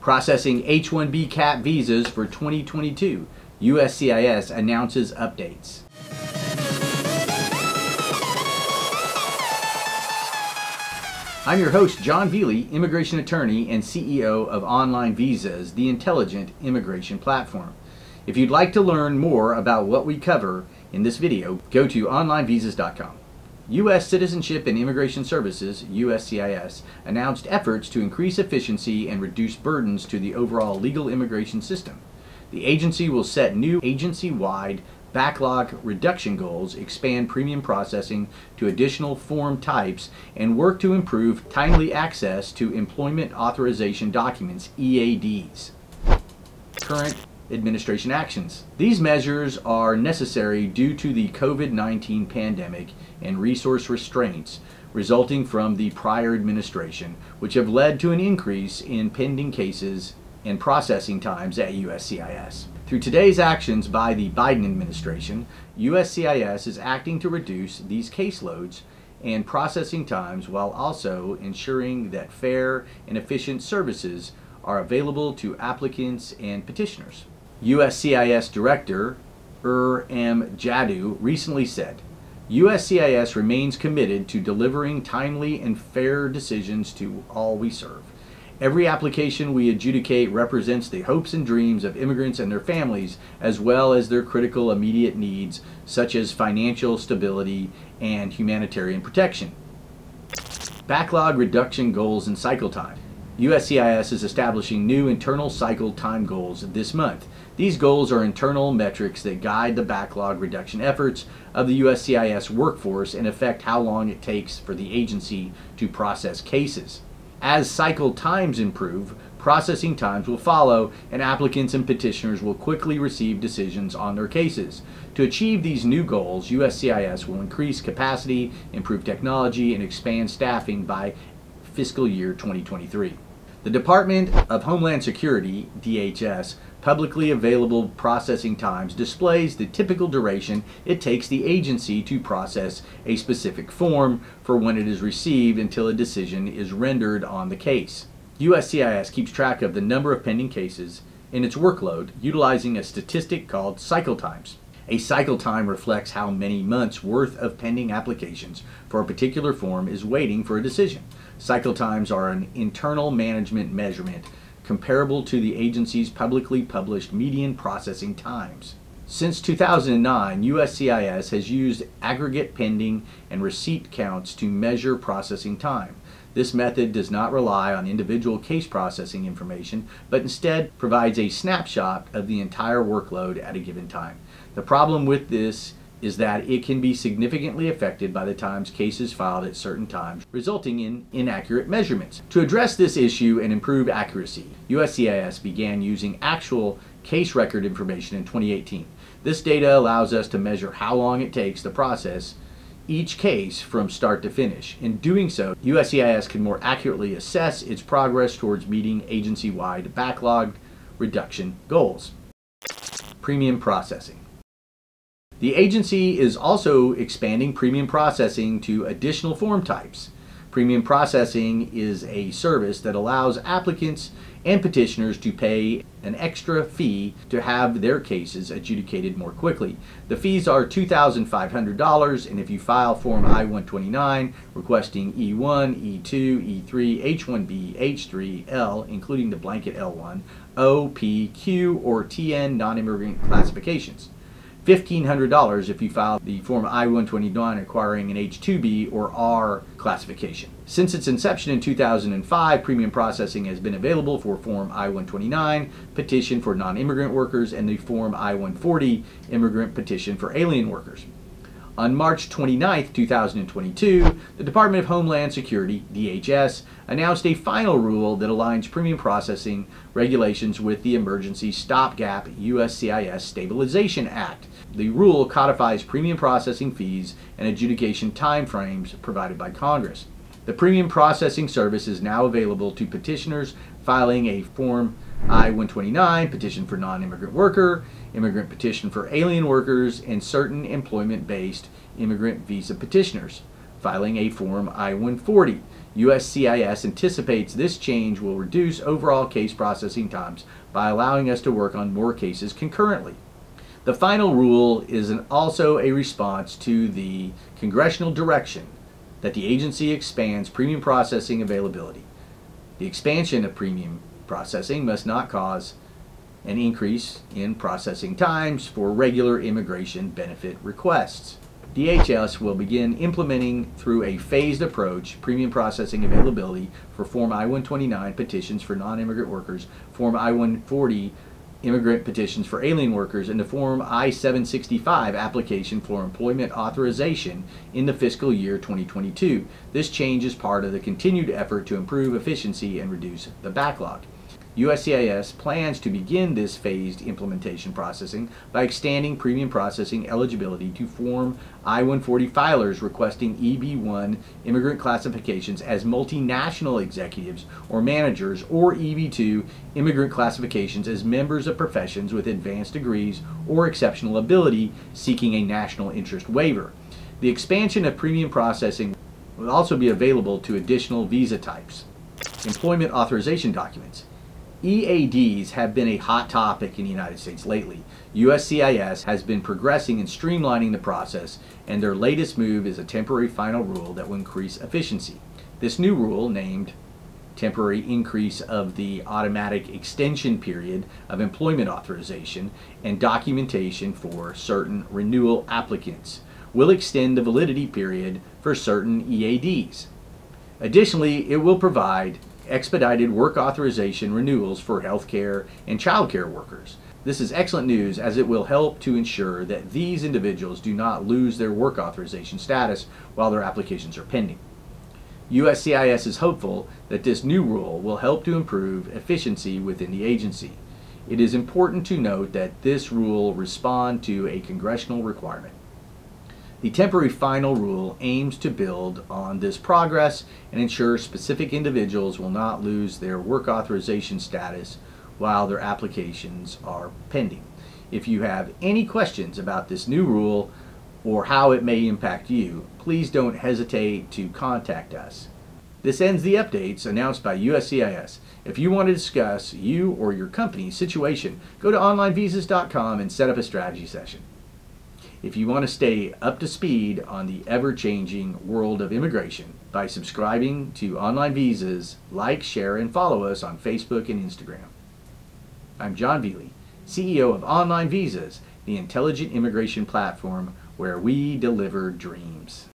Processing H-1B CAP visas for 2022. USCIS announces updates. I'm your host, Jon Velie, immigration attorney and CEO of Online Visas, the intelligent immigration platform. If you'd like to learn more about what we cover in this video, go to onlinevisas.com. U.S. Citizenship and Immigration Services, USCIS, announced efforts to increase efficiency and reduce burdens to the overall legal immigration system. The agency will set new agency wide backlog reduction goals, expand premium processing to additional form types, and work to improve timely access to employment authorization documents, EADs. Current administration actions. These measures are necessary due to the COVID 19 pandemic and resource restraints resulting from the prior administration, which have led to an increase in pending cases and processing times at USCIS. Through today's actions by the Biden administration, USCIS is acting to reduce these caseloads and processing times while also ensuring that fair and efficient services are available to applicants and petitioners. USCIS Director Ur M. Jaddou recently said, USCIS remains committed to delivering timely and fair decisions to all we serve. Every application we adjudicate represents the hopes and dreams of immigrants and their families, as well as their critical immediate needs, such as financial stability and humanitarian protection. Backlog reduction goals and cycle time. USCIS is establishing new internal cycle time goals this month. These goals are internal metrics that guide the backlog reduction efforts of the USCIS workforce and affect how long it takes for the agency to process cases. As cycle times improve, processing times will follow, and applicants and petitioners will quickly receive decisions on their cases. To achieve these new goals, USCIS will increase capacity, improve technology, and expand staffing by fiscal year 2023. The Department of Homeland Security, DHS, publicly available processing times displays the typical duration it takes the agency to process a specific form for when it is received until a decision is rendered on the case. USCIS keeps track of the number of pending cases in its workload utilizing a statistic called cycle times. A cycle time reflects how many months worth of pending applications for a particular form is waiting for a decision. Cycle times are an internal management measurement comparable to the agency's publicly published median processing times. Since 2009, USCIS has used aggregate pending and receipt counts to measure processing time. This method does not rely on individual case processing information, but instead provides a snapshot of the entire workload at a given time. The problem with this is that it can be significantly affected by the times cases filed at certain times, resulting in inaccurate measurements. To address this issue and improve accuracy, USCIS began using actual case record information in 2018. This data allows us to measure how long it takes to process each case from start to finish. In doing so, USCIS can more accurately assess its progress towards meeting agency wide backlog reduction goals. Premium processing. The agency is also expanding premium processing to additional form types. Premium processing is a service that allows applicants and petitioners to pay an extra fee to have their cases adjudicated more quickly. The fees are $2,500, and if you file Form I 129 requesting E1, E2, E3, H1B, H3, L, including the blanket L1, O, P, Q, or TN non immigrant classifications. $1,500 if you file the Form I-129 acquiring an H-2B or R classification. Since its inception in 2005, premium processing has been available for Form I-129, petition for non-immigrant workers, and the Form I-140, immigrant petition for alien workers. On March 29, 2022, the Department of Homeland Security, DHS, announced a final rule that aligns premium processing regulations with the Emergency Stopgap USCIS Stabilization Act. The rule codifies premium processing fees and adjudication timeframes provided by Congress. The premium processing service is now available to petitioners filing a Form I-129, petition for non-immigrant worker, immigrant petition for alien workers, and certain employment-based immigrant visa petitioners, filing a Form I-140, USCIS anticipates this change will reduce overall case processing times by allowing us to work on more cases concurrently. The final rule is also a response to the congressional direction that the agency expands premium processing availability. The expansion of premium processing must not cause an increase in processing times for regular immigration benefit requests. DHS will begin implementing through a phased approach premium processing availability for Form I-129 petitions for non-immigrant workers, Form I-140 immigrant petitions for alien workers, and the Form I-765 application for employment authorization in the fiscal year 2022. This change is part of the continued effort to improve efficiency and reduce the backlog. USCIS plans to begin this phased implementation processing by extending premium processing eligibility to Form I-140 filers requesting EB-1 immigrant classifications as multinational executives or managers or EB-2 immigrant classifications as members of professions with advanced degrees or exceptional ability seeking a national interest waiver. The expansion of premium processing will also be available to additional visa types. Employment authorization documents. EADs have been a hot topic in the United States lately. USCIS has been progressing and streamlining the process, and their latest move is a temporary final rule that will increase efficiency. This new rule, named temporary increase of the automatic extension period of employment authorization and documentation for certain renewal applicants, will extend the validity period for certain EADs. Additionally, it will provide expedited work authorization renewals for healthcare and childcare workers. This is excellent news as it will help to ensure that these individuals do not lose their work authorization status while their applications are pending. USCIS is hopeful that this new rule will help to improve efficiency within the agency. It is important to note that this rule respond to a congressional requirement. The temporary final rule aims to build on this progress and ensure specific individuals will not lose their work authorization status while their applications are pending. If you have any questions about this new rule or how it may impact you, please don't hesitate to contact us. This ends the updates announced by USCIS. If you want to discuss you or your company's situation, go to onlinevisas.com and set up a strategy session. If you want to stay up to speed on the ever changing world of immigration by subscribing to Online Visas, like, share, and follow us on Facebook and Instagram. I'm Jon Velie, CEO of Online Visas, the intelligent immigration platform where we deliver dreams.